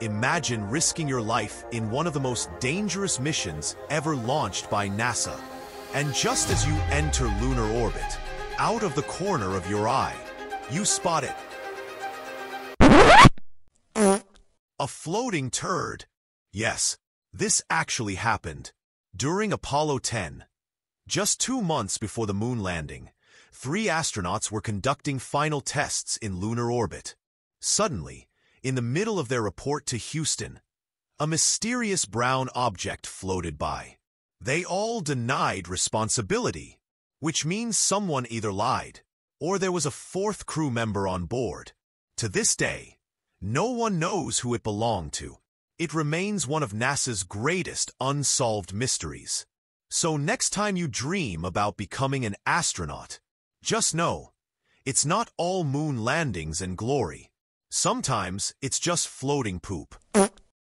Imagine risking your life in one of the most dangerous missions ever launched by NASA. And just as you enter lunar orbit, out of the corner of your eye, you spot it. A floating turd. Yes, this actually happened. During Apollo 10, just two months before the moon landing, three astronauts were conducting final tests in lunar orbit. Suddenly, in the middle of their report to Houston, a mysterious brown object floated by. They all denied responsibility, which means someone either lied or there was a fourth crew member on board. To this day, no one knows who it belonged to. It remains one of NASA's greatest unsolved mysteries. So next time you dream about becoming an astronaut, just know, it's not all moon landings and glory. Sometimes it's just floating poop.